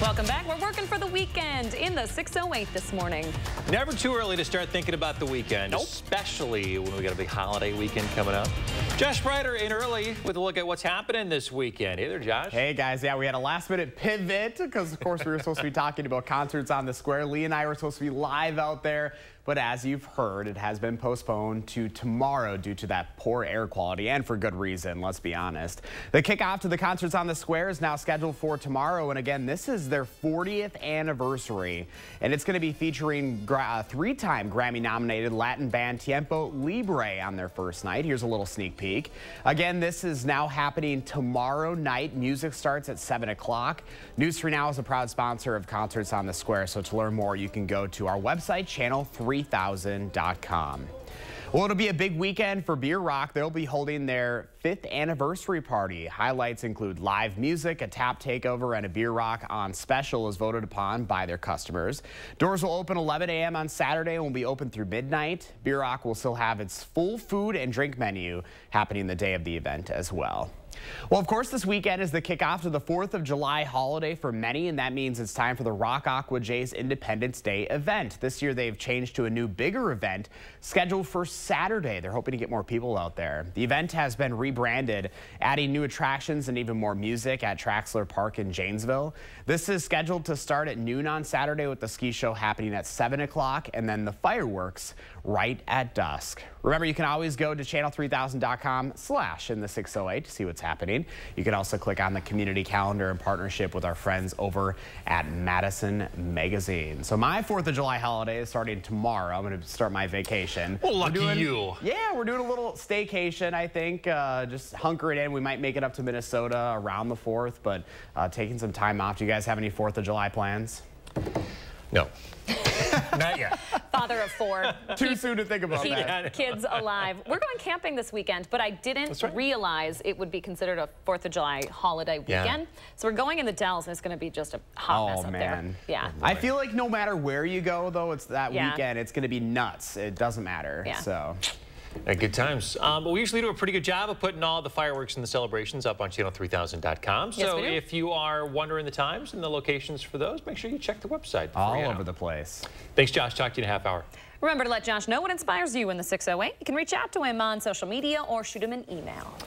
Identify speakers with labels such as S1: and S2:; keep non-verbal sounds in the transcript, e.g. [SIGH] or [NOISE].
S1: Welcome back. We're working for the weekend in the 608 this morning.
S2: Never too early to start thinking about the weekend, nope. especially when we got a big holiday weekend coming up. Josh Spreiter in early with a look at what's happening this weekend. Hey there, Josh.
S3: Hey, guys. Yeah, we had a last minute pivot because, of course, we were supposed to be talking about concerts on the square. Lee and I were supposed to be live out there. But as you've heard, it has been postponed to tomorrow due to that poor air quality and for good reason, let's be honest. The kickoff to the Concerts on the Square is now scheduled for tomorrow. And again, this is their 40th anniversary. And it's going to be featuring uh, three-time Grammy-nominated Latin band Tiempo Libre on their first night. Here's a little sneak peek. Again, this is now happening tomorrow night. Music starts at 7 o'clock. News 3 Now is a proud sponsor of Concerts on the Square. So to learn more, you can go to our website, channel 3 3000.com. Well, it'll be a big weekend for Bierock. They'll be holding their fifth anniversary party. Highlights include live music, a tap takeover, and a Bierock on special as voted upon by their customers. Doors will open 11 a.m. on Saturday and will be open through midnight. Bierock will still have its full food and drink menu happening the day of the event as well. Well, of course, this weekend is the kickoff to the 4th of July holiday for many, and that means it's time for the Rock Aqua Jays Independence Day event. This year, they've changed to a new, bigger event scheduled for Saturday. They're hoping to get more people out there. The event has been rebranded, adding new attractions and even more music at Traxler Park in Janesville. This is scheduled to start at noon on Saturday with the ski show happening at 7 o'clock and then the fireworks right at dusk. Remember, you can always go to channel3000.com slash in the 608 to see what's happening. You can also click on the community calendar in partnership with our friends over at Madison Magazine. So my 4th of July holiday is starting tomorrow. I'm going to start my vacation.
S2: Well, lucky doing, you.
S3: Yeah, we're doing a little staycation, I think. Uh, just hunker it in. We might make it up to Minnesota around the 4th, but uh, taking some time off. Do you guys have any 4th of July plans?
S2: No. [LAUGHS] Not yet.
S1: Father of four. [LAUGHS]
S3: Too soon to think about
S1: keep
S3: that.
S1: kids alive. We're going camping this weekend, but I didn't right. realize it would be considered a 4th of July holiday weekend. Yeah. So we're going in the Dells, and it's going to be just a hot
S3: oh,
S1: mess up
S3: man.
S1: there. Yeah.
S3: I feel like no matter where you go, though, it's that yeah. weekend, it's going to be nuts. It doesn't matter. Yeah. So.
S2: Good times. Um, but we usually do a pretty good job of putting all the fireworks and the celebrations up on channel3000.com. So yes, if you are wondering the times and the locations for those, make sure you check the website.
S3: All over the place.
S2: Thanks, Josh. Talk to you in a half hour.
S1: Remember to let Josh know what inspires you in the 608. You can reach out to him on social media or shoot him an email.